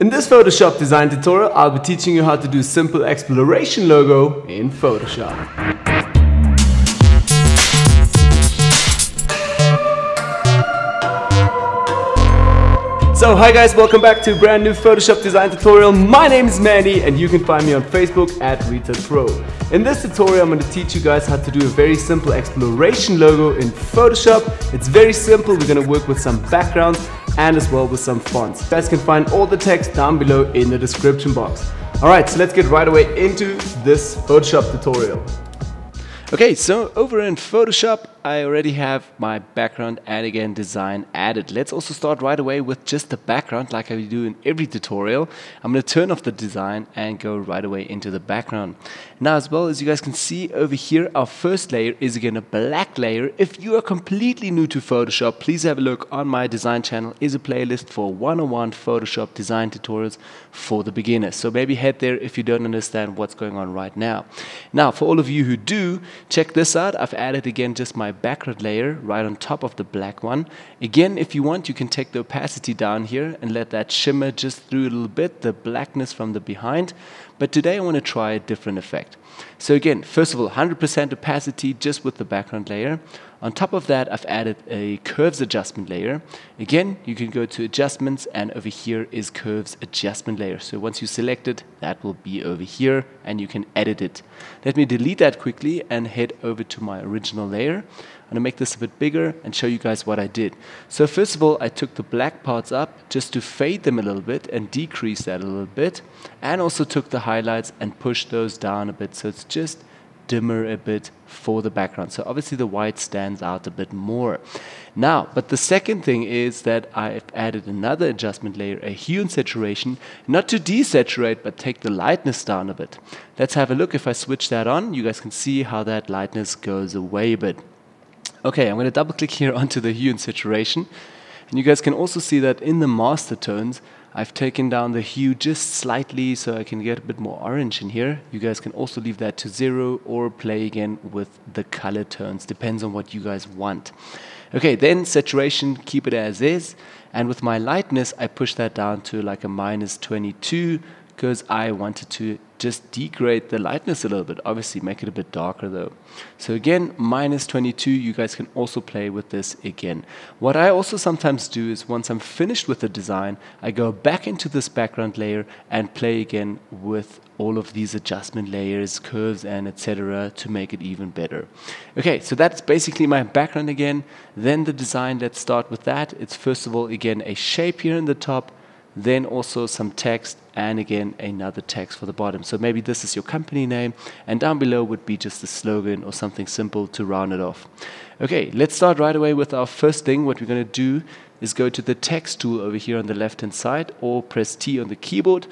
In this Photoshop design tutorial, I'll be teaching you how to do a simple exploration logo in Photoshop. So hi guys, welcome back to a brand new Photoshop design tutorial. My name is Manny and you can find me on Facebook at Retouch Pro. In this tutorial I'm going to teach you guys how to do a very simple exploration logo in Photoshop. It's very simple, we're going to work with some backgrounds and as well with some fonts. You guys can find all the text down below in the description box. Alright, so let's get right away into this Photoshop tutorial. Okay, so over in Photoshop, I already have my background and again design added. Let's also start right away with just the background like I do in every tutorial. I'm going to turn off the design and go right away into the background. Now as well as you guys can see over here, our first layer is again a black layer. If you are completely new to Photoshop, please have a look on my design channel is a playlist for 101 Photoshop design tutorials for the beginners. So maybe head there if you don't understand what's going on right now. Now for all of you who do, check this out. I've added again just my background layer right on top of the black one. Again, if you want, you can take the opacity down here and let that shimmer just through a little bit, the blackness from the behind. But today I want to try a different effect. So again, first of all, 100% opacity just with the background layer. On top of that, I've added a curves adjustment layer. Again, you can go to adjustments and over here is curves adjustment layer. So once you select it, that will be over here and you can edit it. Let me delete that quickly and head over to my original layer. I'm gonna make this a bit bigger and show you guys what I did. So first of all, I took the black parts up just to fade them a little bit and decrease that a little bit. And also took the highlights and pushed those down a bit. So it's just dimmer a bit for the background. So obviously the white stands out a bit more. Now, but the second thing is that I've added another adjustment layer, a hue and saturation, not to desaturate, but take the lightness down a bit. Let's have a look. If I switch that on, you guys can see how that lightness goes away a bit. Okay, I'm going to double click here onto the hue and saturation. And you guys can also see that in the master tones, I've taken down the hue just slightly so I can get a bit more orange in here. You guys can also leave that to zero or play again with the color tones. Depends on what you guys want. Okay, then saturation, keep it as is. And with my lightness, I push that down to like a minus 22 because I wanted to just degrade the lightness a little bit. Obviously, make it a bit darker though. So again, minus 22, you guys can also play with this again. What I also sometimes do is once I'm finished with the design, I go back into this background layer and play again with all of these adjustment layers, curves, and etc. to make it even better. Okay, so that's basically my background again. Then the design, let's start with that. It's first of all, again, a shape here in the top, then also some text and again another text for the bottom. So maybe this is your company name and down below would be just a slogan or something simple to round it off. Okay, let's start right away with our first thing. What we're going to do is go to the text tool over here on the left hand side or press T on the keyboard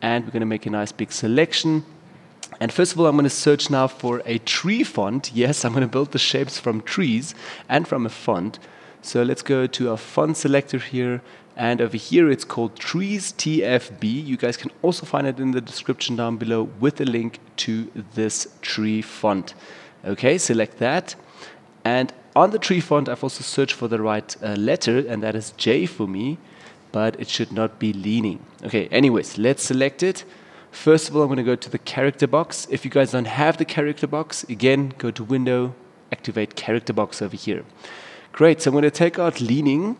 and we're going to make a nice big selection. And first of all, I'm going to search now for a tree font. Yes, I'm going to build the shapes from trees and from a font. So let's go to our font selector here and over here it's called Trees TFB. You guys can also find it in the description down below with a link to this tree font. Okay, select that. And on the tree font, I've also searched for the right uh, letter, and that is J for me, but it should not be leaning. Okay, anyways, let's select it. First of all, I'm going to go to the character box. If you guys don't have the character box, again, go to Window, activate character box over here. Great, so I'm going to take out leaning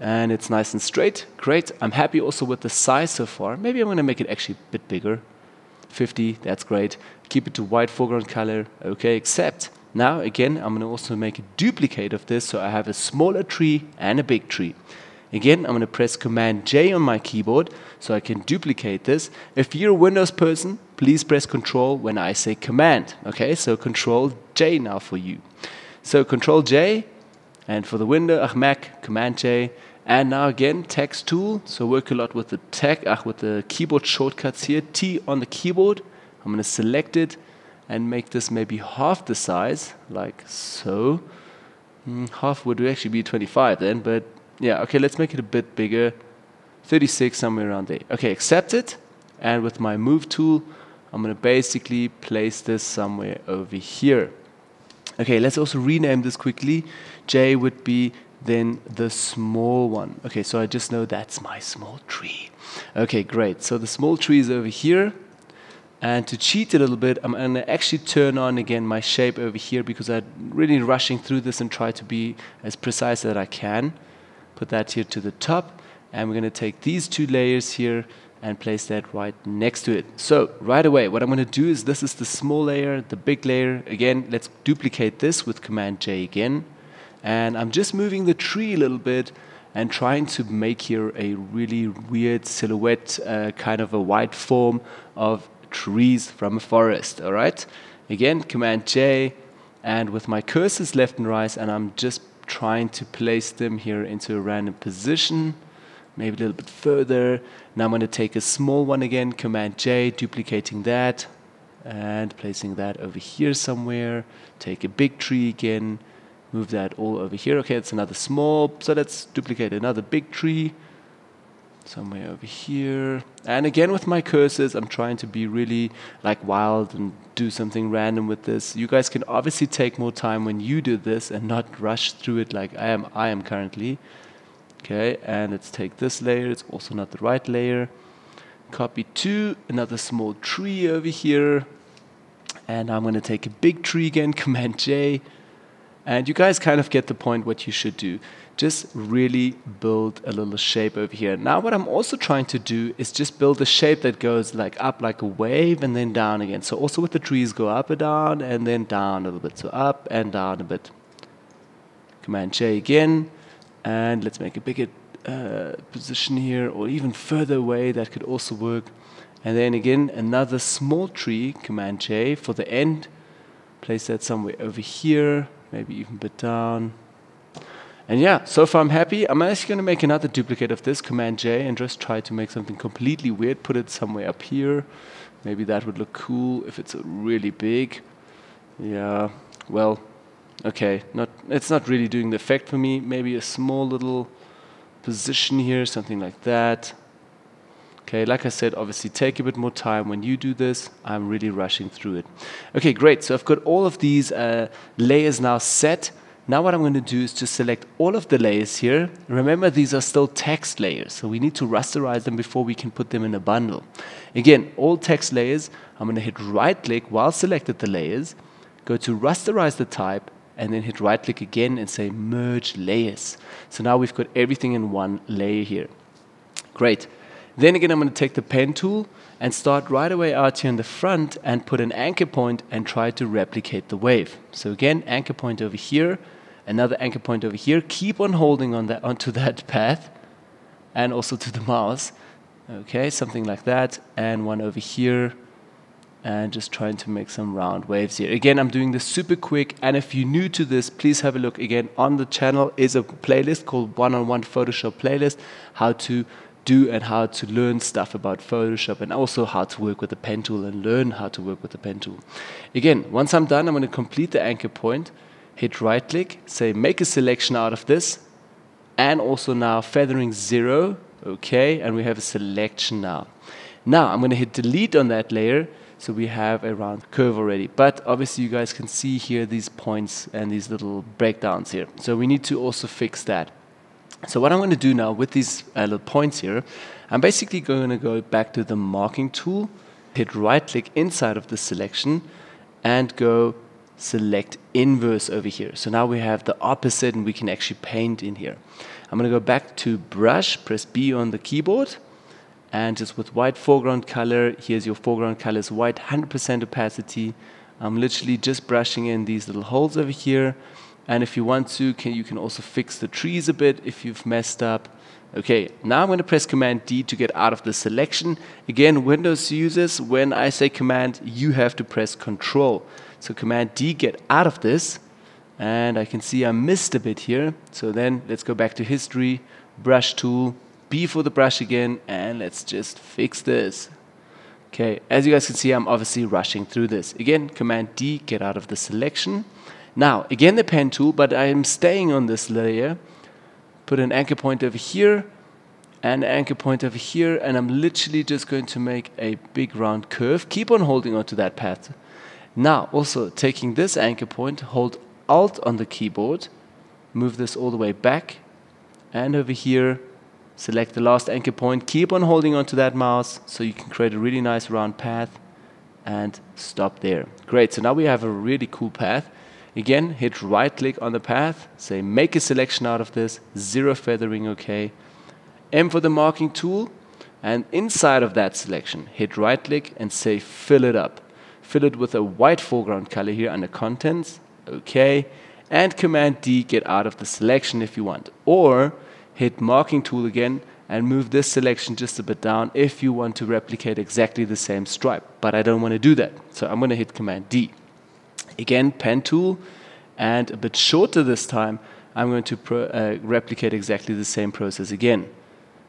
and it's nice and straight. Great. I'm happy also with the size so far. Maybe I'm going to make it actually a bit bigger. 50, that's great. Keep it to white foreground color. Okay, except now again, I'm going to also make a duplicate of this so I have a smaller tree and a big tree. Again, I'm going to press Command J on my keyboard so I can duplicate this. If you're a Windows person, please press Control when I say Command. Okay, so Control J now for you. So Control J, and for the window, ach, Mac, Command J. And now again, text tool. So work a lot with the tech, ach, with the keyboard shortcuts here. T on the keyboard. I'm going to select it and make this maybe half the size, like so. Mm, half would actually be 25 then, but yeah, okay, let's make it a bit bigger. 36, somewhere around there. Okay, accept it. And with my move tool, I'm going to basically place this somewhere over here. Okay, let's also rename this quickly. J would be then the small one. Okay, so I just know that's my small tree. Okay, great. So the small tree is over here. And to cheat a little bit, I'm going to actually turn on again my shape over here because I'm really rushing through this and try to be as precise as I can. Put that here to the top. And we're going to take these two layers here and place that right next to it. So right away, what I'm going to do is this is the small layer, the big layer. Again, let's duplicate this with Command J again. And I'm just moving the tree a little bit and trying to make here a really weird silhouette, uh, kind of a white form of trees from a forest, all right? Again, Command J, and with my cursors left and right, and I'm just trying to place them here into a random position, maybe a little bit further. Now I'm going to take a small one again, Command J, duplicating that, and placing that over here somewhere. Take a big tree again, move that all over here. Okay, it's another small, so let's duplicate another big tree somewhere over here. And again with my cursors, I'm trying to be really like wild and do something random with this. You guys can obviously take more time when you do this and not rush through it like I am I am currently. Okay, and let's take this layer, it's also not the right layer. Copy two, another small tree over here. And I'm gonna take a big tree again, Command J. And you guys kind of get the point what you should do just really build a little shape over here. Now what I'm also trying to do is just build a shape that goes like up like a wave and then down again. So also with the trees go up and down and then down a little bit. So up and down a bit. Command J again. And let's make a bigger uh, position here or even further away. That could also work. And then again, another small tree, Command J for the end. Place that somewhere over here, maybe even a bit down. And yeah, so far I'm happy. I'm actually going to make another duplicate of this, Command J, and just try to make something completely weird. Put it somewhere up here. Maybe that would look cool if it's really big. Yeah, well, okay. Not, it's not really doing the effect for me. Maybe a small little position here, something like that. Okay, like I said, obviously take a bit more time when you do this. I'm really rushing through it. Okay, great. So I've got all of these uh, layers now set. Now what I'm going to do is to select all of the layers here. Remember, these are still text layers, so we need to rasterize them before we can put them in a bundle. Again, all text layers, I'm going to hit right click while selected the layers, go to rasterize the type, and then hit right click again and say merge layers. So now we've got everything in one layer here. Great. Then again, I'm going to take the pen tool and start right away out here in the front and put an anchor point and try to replicate the wave. So again, anchor point over here, another anchor point over here. Keep on holding on that onto that path and also to the mouse. Okay, something like that. And one over here. And just trying to make some round waves here. Again, I'm doing this super quick. And if you're new to this, please have a look again. On the channel is a playlist called 101 Photoshop Playlist. How to do and how to learn stuff about Photoshop and also how to work with the pen tool and learn how to work with the pen tool. Again, once I'm done, I'm going to complete the anchor point hit right click, say make a selection out of this, and also now feathering zero, okay, and we have a selection now. Now I'm going to hit delete on that layer, so we have a round curve already. But obviously you guys can see here these points and these little breakdowns here. So we need to also fix that. So what I'm going to do now with these uh, little points here, I'm basically going to go back to the marking tool, hit right click inside of the selection, and go select inverse over here. So now we have the opposite and we can actually paint in here. I'm going to go back to brush, press B on the keyboard, and just with white foreground color, here's your foreground color is white, 100% opacity. I'm literally just brushing in these little holes over here. And if you want to, can, you can also fix the trees a bit if you've messed up. Okay, now I'm going to press Command D to get out of the selection. Again, Windows users, when I say Command, you have to press Control. So Command D, get out of this. And I can see I missed a bit here. So then let's go back to history, brush tool, B for the brush again, and let's just fix this. Okay, as you guys can see, I'm obviously rushing through this. Again, Command D, get out of the selection. Now, again the pen tool, but I'm staying on this layer. Put an anchor point over here, and an anchor point over here, and I'm literally just going to make a big round curve. Keep on holding onto that path now, also taking this anchor point, hold Alt on the keyboard, move this all the way back. And over here, select the last anchor point. Keep on holding onto that mouse so you can create a really nice round path and stop there. Great, so now we have a really cool path. Again, hit right click on the path, say make a selection out of this, zero feathering, okay. M for the marking tool, and inside of that selection, hit right click and say fill it up. Fill it with a white foreground color here under contents, okay. And Command D, get out of the selection if you want. Or hit marking tool again and move this selection just a bit down if you want to replicate exactly the same stripe. But I don't want to do that. So I'm going to hit Command D. Again, pen tool, and a bit shorter this time, I'm going to uh, replicate exactly the same process again.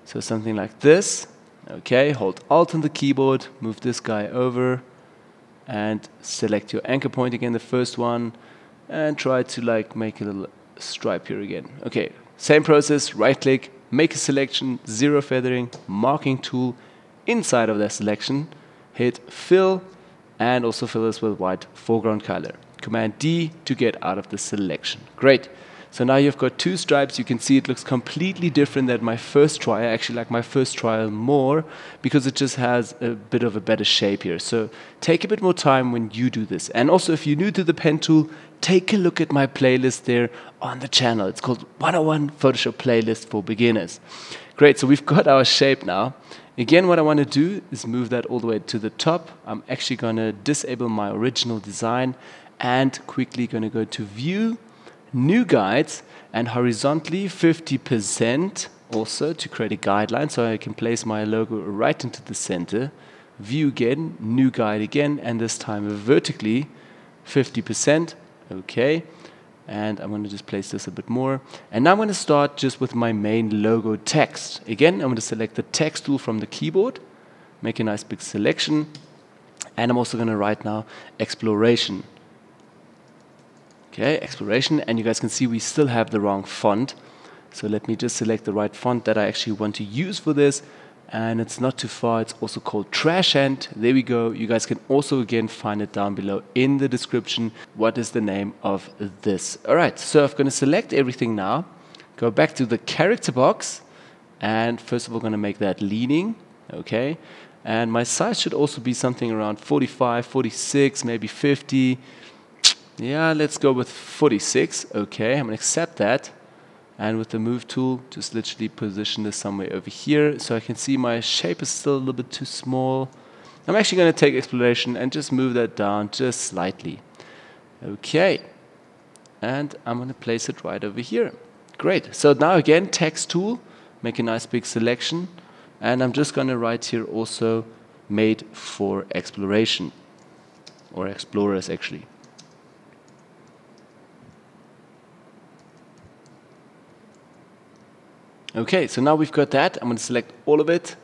So something like this. Okay, hold Alt on the keyboard, move this guy over, and select your anchor point again, the first one, and try to like make a little stripe here again. Okay, same process, right click, make a selection, zero feathering, marking tool, inside of that selection, hit fill, and also fill this with white foreground color. Command D to get out of the selection. Great. So now you've got two stripes. You can see it looks completely different than my first try. I actually like my first trial more because it just has a bit of a better shape here. So take a bit more time when you do this. And also if you're new to the pen tool, take a look at my playlist there on the channel. It's called 101 Photoshop Playlist for Beginners. Great, so we've got our shape now. Again, what I want to do is move that all the way to the top. I'm actually going to disable my original design and quickly going to go to View, New Guides, and horizontally 50% also to create a guideline so I can place my logo right into the center. View again, New Guide again, and this time vertically 50%. Okay. And I'm going to just place this a bit more. And now I'm going to start just with my main logo text. Again, I'm going to select the text tool from the keyboard, make a nice big selection. And I'm also going to write now exploration. Okay, exploration. And you guys can see we still have the wrong font. So let me just select the right font that I actually want to use for this and it's not too far. It's also called Trash Trashhand. There we go. You guys can also again find it down below in the description. What is the name of this? All right, so I'm going to select everything now. Go back to the character box, and first of all, going to make that leaning. Okay, and my size should also be something around 45, 46, maybe 50. Yeah, let's go with 46. Okay, I'm to accept that. And with the move tool just literally position this somewhere over here. So I can see my shape is still a little bit too small. I'm actually going to take exploration and just move that down just slightly. Okay and I'm going to place it right over here. Great. So now again text tool make a nice big selection. And I'm just going to write here also made for exploration or explorers actually Okay, so now we've got that. I'm going to select all of it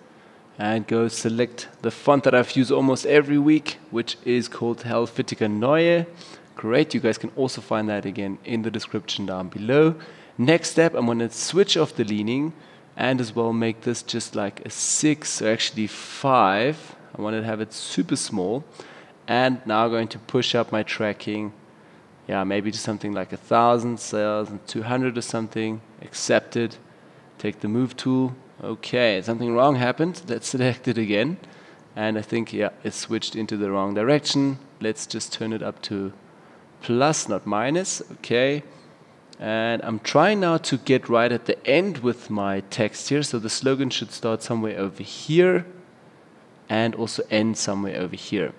and go select the font that I've used almost every week, which is called Helvetica Neue. Great, you guys can also find that again in the description down below. Next step, I'm going to switch off the leaning and as well make this just like a 6 or actually 5. I want to have it super small. And now I'm going to push up my tracking, yeah, maybe to something like a 1,000 cells and 200 or something, accept it. Take the move tool. Okay, something wrong happened. Let's select it again. And I think, yeah, it switched into the wrong direction. Let's just turn it up to plus, not minus. Okay. And I'm trying now to get right at the end with my text here. So the slogan should start somewhere over here and also end somewhere over here.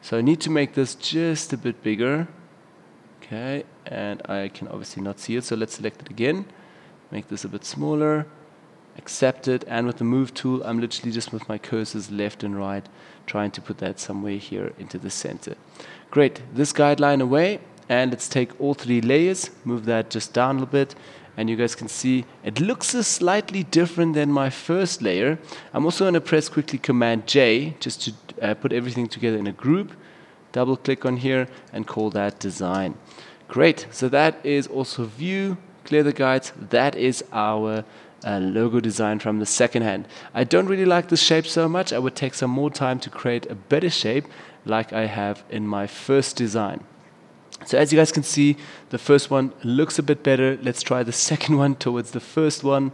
So I need to make this just a bit bigger. Okay, and I can obviously not see it, so let's select it again make this a bit smaller, accept it, and with the move tool, I'm literally just with my cursors left and right, trying to put that somewhere here into the center. Great, this guideline away, and let's take all three layers, move that just down a little bit, and you guys can see it looks slightly different than my first layer. I'm also going to press quickly Command J just to uh, put everything together in a group. Double click on here and call that design. Great, so that is also view, clear the guides. That is our uh, logo design from the second hand. I don't really like this shape so much. I would take some more time to create a better shape like I have in my first design. So as you guys can see, the first one looks a bit better. Let's try the second one towards the first one.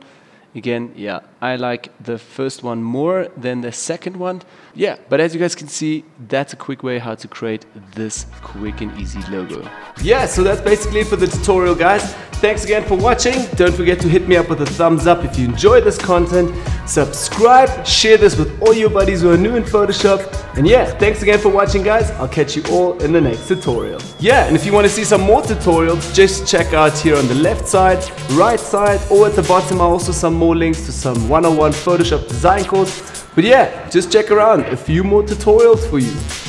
Again, yeah, I like the first one more than the second one. Yeah, but as you guys can see, that's a quick way how to create this quick and easy logo. Yeah, so that's basically it for the tutorial, guys. Thanks again for watching. Don't forget to hit me up with a thumbs up if you enjoy this content. Subscribe, share this with all your buddies who are new in Photoshop. And yeah, thanks again for watching, guys. I'll catch you all in the next tutorial. Yeah, and if you want to see some more tutorials, just check out here on the left side, right side, or at the bottom are also some more links to some 101 Photoshop design course. But yeah, just check around, a few more tutorials for you.